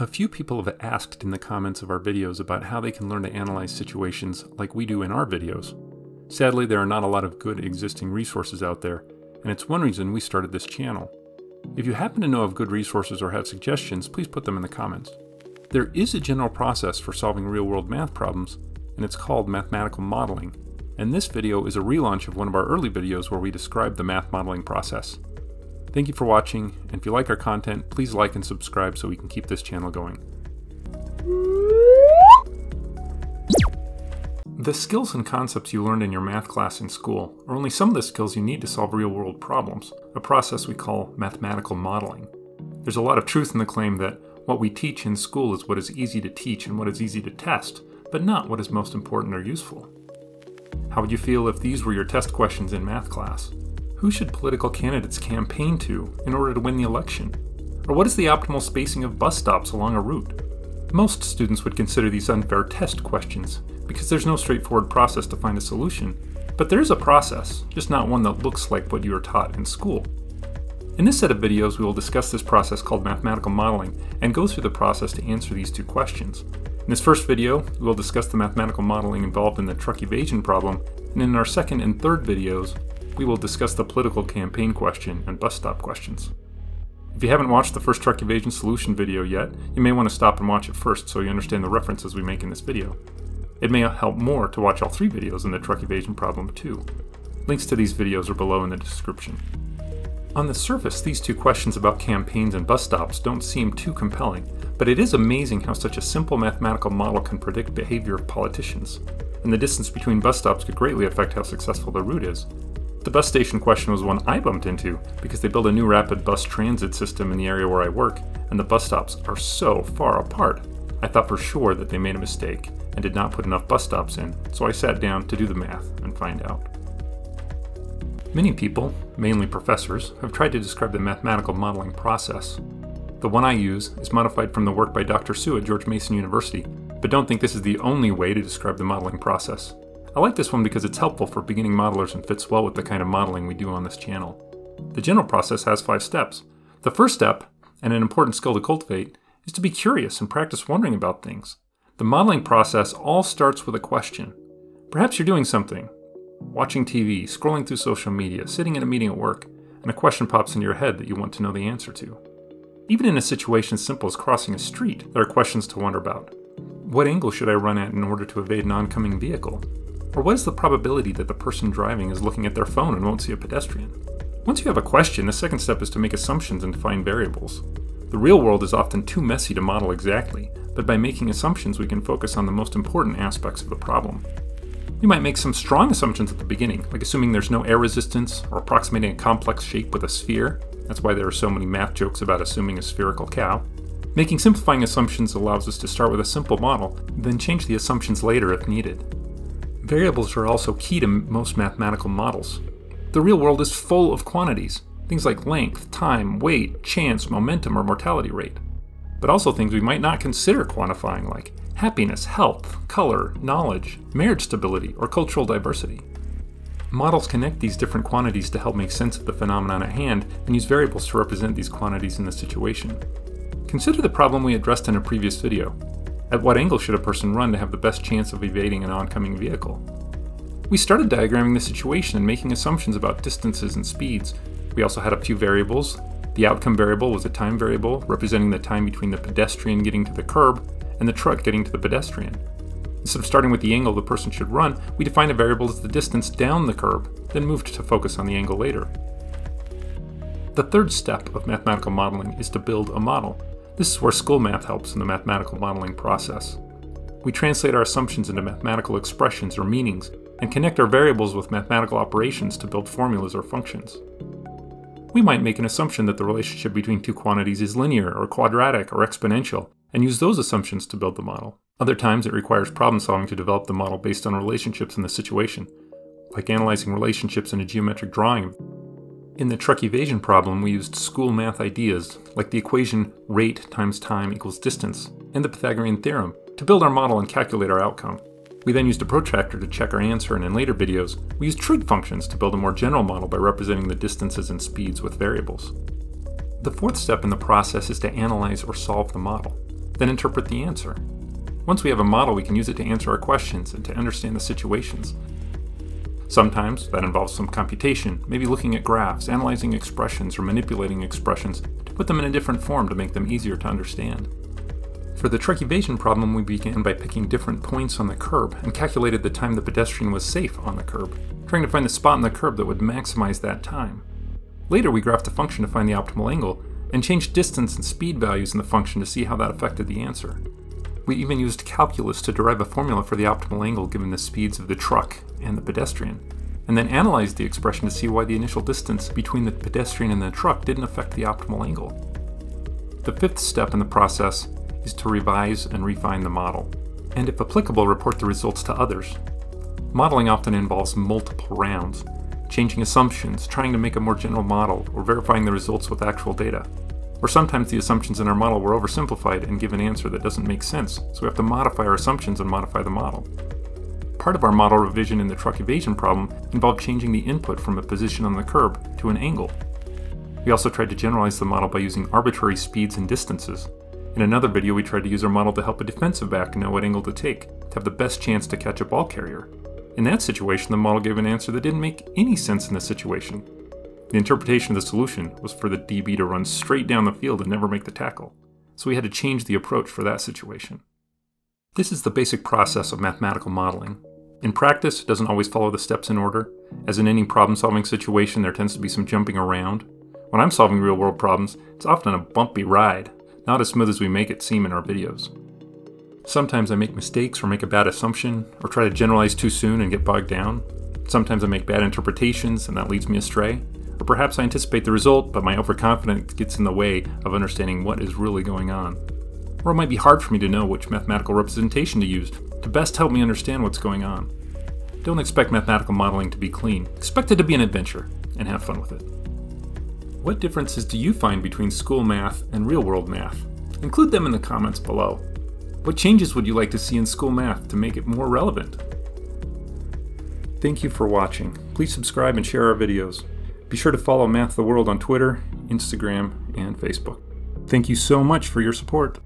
A few people have asked in the comments of our videos about how they can learn to analyze situations like we do in our videos. Sadly, there are not a lot of good existing resources out there, and it's one reason we started this channel. If you happen to know of good resources or have suggestions, please put them in the comments. There is a general process for solving real-world math problems, and it's called mathematical modeling, and this video is a relaunch of one of our early videos where we describe the math modeling process. Thank you for watching, and if you like our content, please like and subscribe so we can keep this channel going. The skills and concepts you learned in your math class in school are only some of the skills you need to solve real world problems, a process we call mathematical modeling. There's a lot of truth in the claim that what we teach in school is what is easy to teach and what is easy to test, but not what is most important or useful. How would you feel if these were your test questions in math class? Who should political candidates campaign to in order to win the election? Or what is the optimal spacing of bus stops along a route? Most students would consider these unfair test questions because there's no straightforward process to find a solution. But there is a process, just not one that looks like what you are taught in school. In this set of videos, we will discuss this process called mathematical modeling and go through the process to answer these two questions. In this first video, we will discuss the mathematical modeling involved in the truck evasion problem, and in our second and third videos, we will discuss the political campaign question and bus stop questions. If you haven't watched the first truck evasion solution video yet, you may want to stop and watch it first so you understand the references we make in this video. It may help more to watch all three videos in the truck evasion problem too. Links to these videos are below in the description. On the surface, these two questions about campaigns and bus stops don't seem too compelling, but it is amazing how such a simple mathematical model can predict behavior of politicians, and the distance between bus stops could greatly affect how successful the route is. The bus station question was one I bumped into because they built a new rapid bus transit system in the area where I work, and the bus stops are so far apart. I thought for sure that they made a mistake, and did not put enough bus stops in, so I sat down to do the math and find out. Many people, mainly professors, have tried to describe the mathematical modeling process. The one I use is modified from the work by Dr. Su at George Mason University, but don't think this is the only way to describe the modeling process. I like this one because it's helpful for beginning modelers and fits well with the kind of modeling we do on this channel. The general process has five steps. The first step, and an important skill to cultivate, is to be curious and practice wondering about things. The modeling process all starts with a question. Perhaps you're doing something, watching TV, scrolling through social media, sitting in a meeting at work, and a question pops into your head that you want to know the answer to. Even in a situation as simple as crossing a street, there are questions to wonder about. What angle should I run at in order to evade an oncoming vehicle? Or what is the probability that the person driving is looking at their phone and won't see a pedestrian? Once you have a question, the second step is to make assumptions and define variables. The real world is often too messy to model exactly, but by making assumptions, we can focus on the most important aspects of the problem. We might make some strong assumptions at the beginning, like assuming there's no air resistance or approximating a complex shape with a sphere. That's why there are so many math jokes about assuming a spherical cow. Making simplifying assumptions allows us to start with a simple model, then change the assumptions later if needed. Variables are also key to most mathematical models. The real world is full of quantities, things like length, time, weight, chance, momentum, or mortality rate but also things we might not consider quantifying, like happiness, health, color, knowledge, marriage stability, or cultural diversity. Models connect these different quantities to help make sense of the phenomenon at hand and use variables to represent these quantities in the situation. Consider the problem we addressed in a previous video. At what angle should a person run to have the best chance of evading an oncoming vehicle? We started diagramming the situation and making assumptions about distances and speeds. We also had a few variables, the outcome variable was a time variable representing the time between the pedestrian getting to the curb and the truck getting to the pedestrian. Instead of starting with the angle the person should run, we defined a variable as the distance down the curb, then moved to focus on the angle later. The third step of mathematical modeling is to build a model. This is where school math helps in the mathematical modeling process. We translate our assumptions into mathematical expressions or meanings, and connect our variables with mathematical operations to build formulas or functions. We might make an assumption that the relationship between two quantities is linear or quadratic or exponential, and use those assumptions to build the model. Other times it requires problem solving to develop the model based on relationships in the situation, like analyzing relationships in a geometric drawing. In the truck evasion problem, we used school math ideas, like the equation rate times time equals distance, and the Pythagorean theorem, to build our model and calculate our outcome. We then used a protractor to check our answer, and in later videos, we used trig functions to build a more general model by representing the distances and speeds with variables. The fourth step in the process is to analyze or solve the model. then interpret the answer. Once we have a model, we can use it to answer our questions and to understand the situations. Sometimes that involves some computation, maybe looking at graphs, analyzing expressions, or manipulating expressions to put them in a different form to make them easier to understand. For the truck evasion problem, we began by picking different points on the curb and calculated the time the pedestrian was safe on the curb, trying to find the spot on the curb that would maximize that time. Later, we graphed a function to find the optimal angle and changed distance and speed values in the function to see how that affected the answer. We even used calculus to derive a formula for the optimal angle given the speeds of the truck and the pedestrian, and then analyzed the expression to see why the initial distance between the pedestrian and the truck didn't affect the optimal angle. The fifth step in the process is to revise and refine the model, and if applicable, report the results to others. Modeling often involves multiple rounds, changing assumptions, trying to make a more general model, or verifying the results with actual data. Or sometimes the assumptions in our model were oversimplified and give an answer that doesn't make sense, so we have to modify our assumptions and modify the model. Part of our model revision in the truck evasion problem involved changing the input from a position on the curb to an angle. We also tried to generalize the model by using arbitrary speeds and distances, in another video, we tried to use our model to help a defensive back know what angle to take to have the best chance to catch a ball carrier. In that situation, the model gave an answer that didn't make any sense in the situation. The interpretation of the solution was for the DB to run straight down the field and never make the tackle, so we had to change the approach for that situation. This is the basic process of mathematical modeling. In practice, it doesn't always follow the steps in order. As in any problem solving situation, there tends to be some jumping around. When I'm solving real world problems, it's often a bumpy ride, not as smooth as we make it seem in our videos. Sometimes I make mistakes or make a bad assumption, or try to generalize too soon and get bogged down. Sometimes I make bad interpretations and that leads me astray. Or perhaps I anticipate the result, but my overconfidence gets in the way of understanding what is really going on. Or it might be hard for me to know which mathematical representation to use to best help me understand what's going on. Don't expect mathematical modeling to be clean. Expect it to be an adventure, and have fun with it. What differences do you find between school math and real world math? Include them in the comments below. What changes would you like to see in school math to make it more relevant? Thank you for watching. Please subscribe and share our videos. Be sure to follow Math the World on Twitter, Instagram, and Facebook. Thank you so much for your support.